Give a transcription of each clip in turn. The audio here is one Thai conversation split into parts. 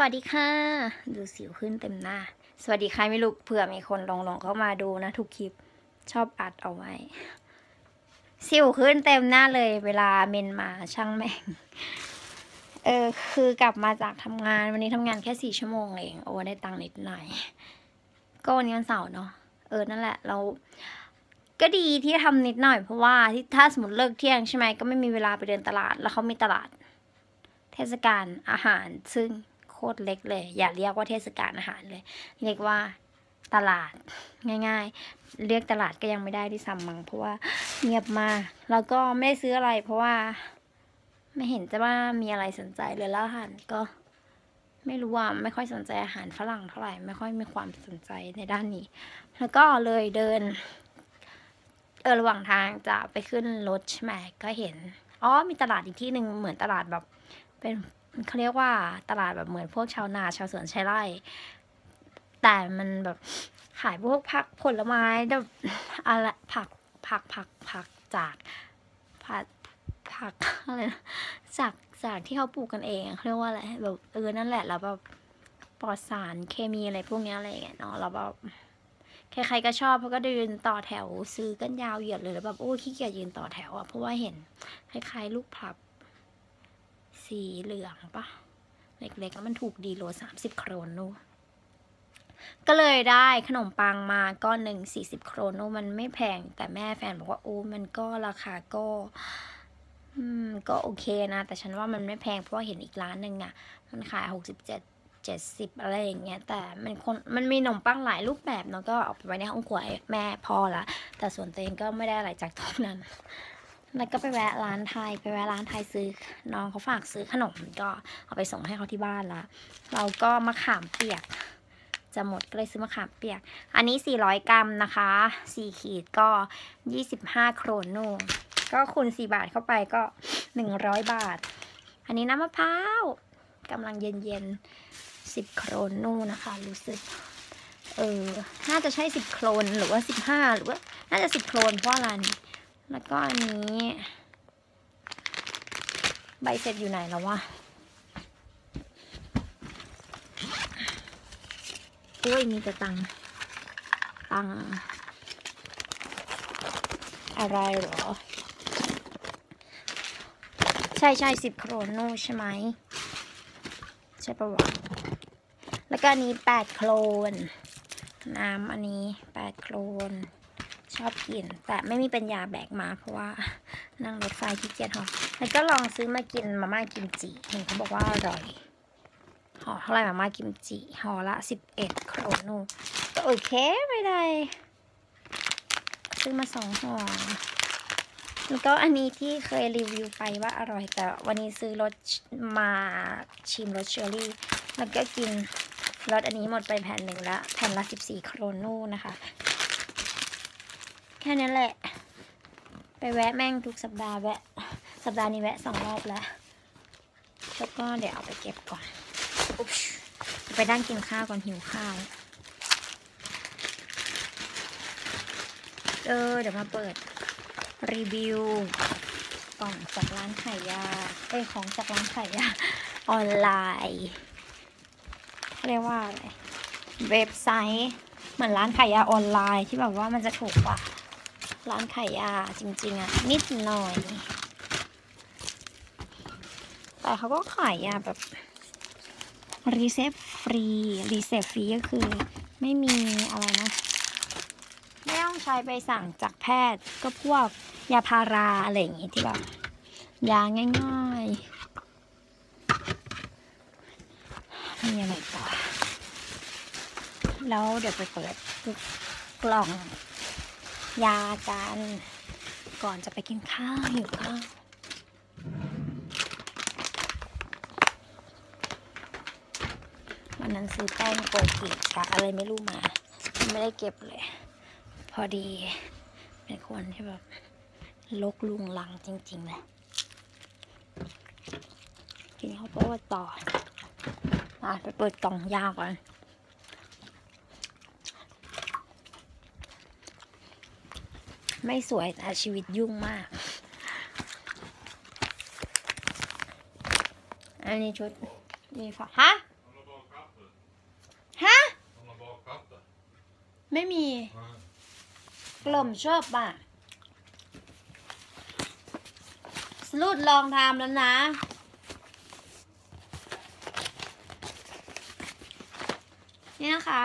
สวัสดีค่ะ ดูสิวขึ้นเต็มหน้า สวัสดีค่ะไม่รู้เผื่อมีคนลองลองเข้ามาดูนะทุกคลิปชอบอัดเอาไว้ สิวขึ้นเต็มหน้าเลย เวลาเมนมาช่างแม่งเออคือกลับมาจากทำงานวันนี้ทำงานแค่สี่ชั่วโมงเองโอ้ได้ตังค์นิดหน่อย ก็วันนี้วันเสาร์เนาะเออนั่นแหละ เรา ก็ดีที่ทำนิดหน่อย เพราะว่าที่ถ้าสมมติเลิกเที่ยงใช่ไหมก็ไม่มีเวลาไปเดินตลาด แล้วเขามีตลาด เทศกาลอาหารซึ่ง คตรเล็กเลย อย่าเรียกว่าเทศกาลอาหารเลย เรียกว่าตลาดง่าย ๆ เรียกตลาดก็ยังไม่ได้ที่ซ้ำมังเพราะว่าเงียบมากแล้วก็ไม่ได้ซื้ออะไร เพราะว่า ไม่เห็นจะว่ามีอะไรสนใจเลยแล้วอาหารก็ ไม่รู้ว่าไม่ค่อยสนใจอาหารฝรั่งเท่าไหร่ไม่ค่อยมีความสนใจในด้านนี้ แล้วก็เลยเดินเออระหว่างทางจะไปขึ้นรถใช่ไหมก็เห็นอ๋อมีตลาดอีกที่หนึ่งเหมือนตลาดแบบ เป็น เขาเรียกว่าตลาดแบบเหมือนพวกชาวนาชาวสวนชายไร่ แต่มันแบบขายพวกผักผลไม้แบบอะไรผักผักผักผักจากผักผักอะไรนะจากจากที่เขาปลูกกันเองเขาเรียกว่าอะไรแบบเออนั่นแหละแล้วแบบปลอดสารเคมีอะไรพวกนี้อะไรอย่างเงี้ยเนาะแล้วแบบใครๆก็ชอบเพราะก็เดินต่อแถวซื้อกันยาวเหยียดเลยแล้วแบบโอ้ขี้เกียจยืนต่อแถวอะเพราะว่าเห็นคล้ายๆลูกพลับ สีเหลืองปะเล็กๆแล้วมันถูกดีโลสามสิบโครนนูนก็เลยได้ขนมปังมาก้อนหนึ่งสี่สิบโครนนูนมันไม่แพง แต่แม่แฟนบอกว่าโอ้มันก็ราคาก็อืมก็โอเคนะ แต่ฉันว่ามันไม่แพงเพราะว่าเห็นอีกร้านหนึ่งอะมันขายหกสิบเจ็ดเจ็ดสิบอะไรอย่างเงี้ย แต่มันคนมันมีขนมปังหลายรูปแบบเนาะก็เอาไปไว้ในห้องครัวแม่พอละแต่ส่วนตัวเองก็ไม่ได้อะไรจากตรงนั้น แล้วก็ไปแวะร้านไทยไปแวะร้านไทยซื้อน้องเขาฝากซื้อขนมก็เอาไปส่งให้เขาที่บ้านละเราก็มะขามเปียก จะหมดก็เลยซื้อมะขามเปียก อันนี้ 400 กรัมนะคะ4ขีดก็ 25 โครนนู่นก็คูณ4บาทเข้าไปก็ 100 บาท อันนี้น้ำมะพร้าวกำลังเย็นๆ10 โครนนู่นนะคะ รู้สึกเออ น่าจะใช่ 10 โครนหรือว่า 15 หรือว่า น่าจะ 10 โครนเพราะอะไรนี่ แล้วก็อันนี้ ใบเสร็จอยู่ไหนแล้ววะโอ้ยมีแต่ตังตังอะไรหรอ ใช่ใช่สิบโครโนใช่ไหม ใช่ปะวะแล้วก็อันนี้แปดโครนน้ำอันนี้แปดโครน ชอบกิน แต่ไม่มีปัญญาแบกมาเพราะว่านั่งรถไฟขี้เกียจห่อแล้วก็ลองซื้อมากินมาม่ากิมจิเห็นเขาบอกว่าอร่อยห่อเท่าไหร่มาม่ากิมจิห่อละสิบเอ็ดโครนูก็โอเคไม่ได้ ซื้อมาสองห่อแล้วก็อันนี้ที่เคยรีวิวไปว่าอร่อยแต่วันนี้ซื้อรสมาชิมรสเชอร์รี่ แล้วก็กินรสอันนี้หมดไปแผ่นหนึ่งล้วแผ่นละสิบสี่โครนูนะคะ แค่นี้นแหละ ไปแวะแม่งทุกสัปดาห์แวะ สัปดาห์นี้แวะสองรอบแล้ว แล้วก็เดี๋ยวเอาไปเก็บก่อนอุ๊บไปนั่งกินข้าวก่อนหิวข้าว เออ เดี๋ยวมาเปิด รีวิวกล่องจากร้านขายยา เอ้ยของจากร้านขายยา ออนไลน์เขาเรียกว่าอะไร เว็บไซต์ เหมือนร้านขายยาออนไลน์ที่แบบว่ามันจะถูกกว่า ร้านขายยาจริงๆอะนิดหน่อย แต่เขาก็ขายยาแบบ recept free recept free ก็คือไม่มีอะไรนะไม่ต้องใช้ไปสั่งจากแพทย์ก็พวกยาพาราอะไรอย่างงี้ที่แบบยาง่ายๆมีอะไรต่อแล้วเดี๋ยวไปเปิดกล่อง ยากัน ก่อนจะไปกินข้าวหิวข้าววันนั้นซื้อแป้งโกกิกะอะไรไม่รู้มา ไม่ได้เก็บเลย พอดีเป็นคนที่แบบลกลุงลังจริงๆเลยกินข้าวโพดต่ออะไปเปิดกล่องยาก่อน ไม่สวยแต่ชีวิตยุ่งมาก อันนี้ชุดมีฝาฮะ ฮะ ไม่มี กล่มชอบอะ สรุดลองทำแล้วนะนี่นะคะ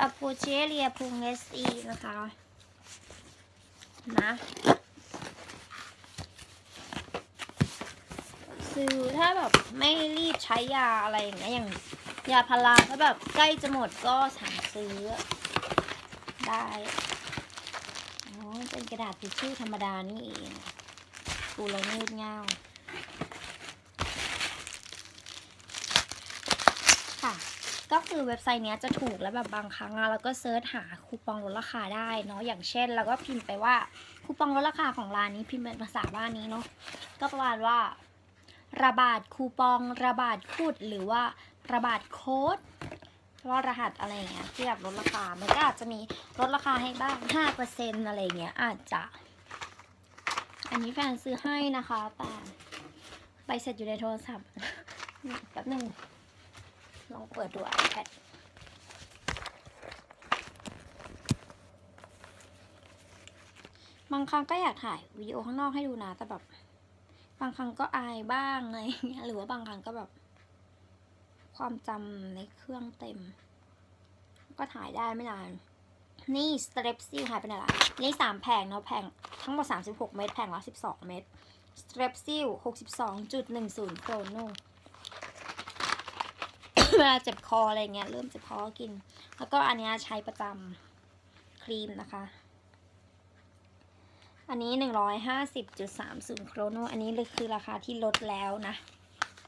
อัปูเชเรียพุงเอสีนะคะ นะซื้อถ้าแบบไม่รีบใช้ยาอะไรอย่างเงี้ยอย่างยาพาราถ้าแบบใกล้จะหมดก็สั่งซื้อ ได้อ๋อเป็นกระดาษทิชชู่ธรรมดานี่เองดูแล้วยืดเงาค่ะ ก็ คือเว็บไซต์เนี้ยจะถูกแล้วแบบบางครั้งอะเราก็เซิร์ชหาคูปองลดราคาได้เนาะอย่างเช่นเราก็พิมพ์ไปว่าคูปองลดราคาของร้านนี้พิมพ์เป็นภาษาบ้านนี้เนาะก็ประมาณว่า ระบาดคูปองระบาดคูดหรือว่าระบาดโค้ดว่ารหัสอะไรเงี้ยที่แบบลดราคา มันก็อาจจะมีลดราคาให้บ้างห้าเปอร์เซ็นอะไรเงี้ยอาจจะ อันนี้แฟนซื้อให้นะคะแต่ใบเสร็จอยู่ในโทรศัพท์แป๊บหนึ่ง ลองเปิดดู iPad บางครั้งก็อยากถ่ายวิดีโอข้างนอกให้ดูนะแต่แบบ บางครั้งก็อายบ้างอะไรเงี้ยหรือว่าบางครั้งก็แบบ ความจำในเครื่องเต็ม ก็ถ่ายได้ไม่นาน นี่สเตรปซิลหายไปไหนละนี่สามแผงเนาะแผงทั้งหมด36เม็ดแผงละ12เม็ดสเตรปซิล62.10โครโน เวลาเจ็บคออะไรเงี้ยเริ่มเจ็บคอกิน แล้วก็อันเนี้ยใช้ประจำครีมนะคะ อันนี้ 150.30โครโนอันนี้เลยคือราคาที่ลดแล้วนะ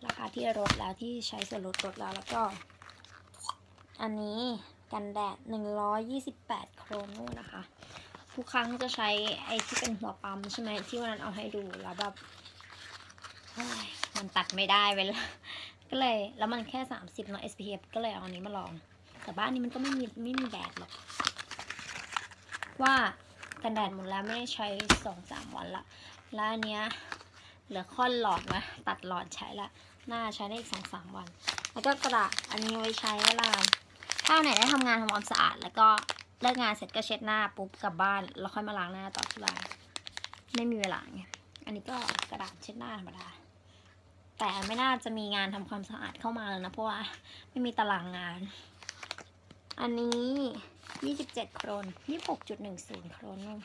ราคาที่ลดแล้วที่ใช้ส่วนลดลดแล้วแล้วก็ อันนี้กันแดด 128 โครโนนะคะ ทุกครั้งจะใช้ไอ้ที่เป็นหัวปั๊มใช่ไหมที่วันนั้นเอาให้ดูแล้วแบบมันตัดไม่ได้เวลา ก็เลย แล้วมันแค่ 30เนาะ SPF ก็เลยเอาอันนี้มาลอง แต่บ้านนี้มันก็ไม่มีไม่มีแดดหรอก ว่ากันแดดหมดแล้วไม่ได้ใช้สองสามวันละ แล้วอันเนี้ยเหลือค่อนหลอดมาตัดหลอดใช้ละ น่าใช้ได้อีกสองสามวัน แล้วก็กระดาษอันนี้ไว้ใช้เวลาถ้าไหนได้ทำงานทำความสะอาด แล้วก็เลิกงานเสร็จก็เช็ดหน้าปุ๊บกลับบ้าน แล้วค่อยมาล้างหน้าต่อที่บ้าน ไม่มีเวลาไง อันนี้ก็กระดาษเช็ดหน้าธรรมดา แต่ไม่น่าจะมีงานทำความสะอาดเข้ามาแล้วนะ เพราะว่าไม่มีตารางงาน อันนี้ 27 โครน 26.10 โครนนู่น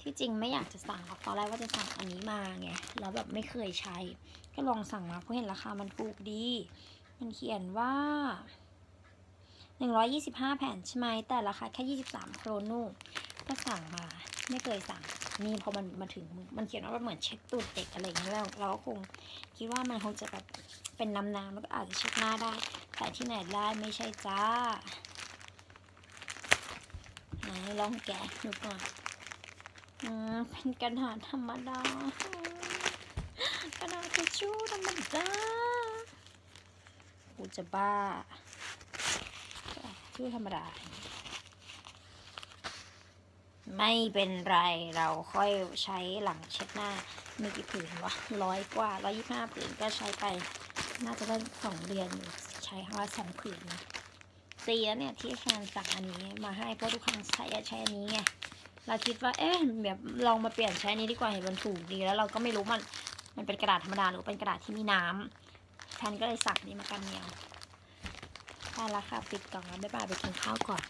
ที่จริงไม่อยากจะสั่งหรอกตอนแรกว่าจะสั่งอันนี้มาไง แล้วแบบไม่เคยใช้ ก็ลองสั่งมาเพราะเห็นราคามันถูกดี มันเขียนว่า 125 แผ่นใช่ไหมแต่ราคาแค่ 23 โครนู่น ก็สั่งมา ไม่เคยสั่ง นี่พอมันมาถึงมือมันเขียนว่ามันเหมือนเช็ดตูดเด็กอะไรอย่างเงี้ยแล้วเราก็คงคิดว่ามันคงจะแบบเป็นน้ำน้ำแล้วก็อาจจะเช็ดหน้าได้ แต่ที่ไหนได้ไม่ใช่จ้าไหนลองแกะดูก่อนอืมเป็นกระดาษธรรมดากระดาษทิชชู่ธรรมดากูจะบ้าทิชชู่ธรรมดา ไม่เป็นไรเราค่อยใช้หลังเช็ดหน้ามีกี่ผืนวะร้อยกว่าร้อยยี่ห้าผืนก็ใช้ไป น่าจะได้สองเดือนอยู่ใช้ครั้งละสองผืนนะตีแล้วเนี่ยที่แฟนสั่งอันนี้มาให้เพราะทุกครั้งใช้ใช้อันนี้ไงเราคิดว่าเอ๊ะแบบลองมาเปลี่ยนใช้อนี้ดีกว่าเห็นมันถูกดีแล้วเราก็ไม่รู้มันมันเป็นกระดาษธรรมดาหรือเป็นกระดาษที่มีน้ำแฟนก็เลยสั่งนี้มากันเหนียวได้แล้วค่ะปิดกล่องแล้วบ๊ายบายไปกินข้าวก่อน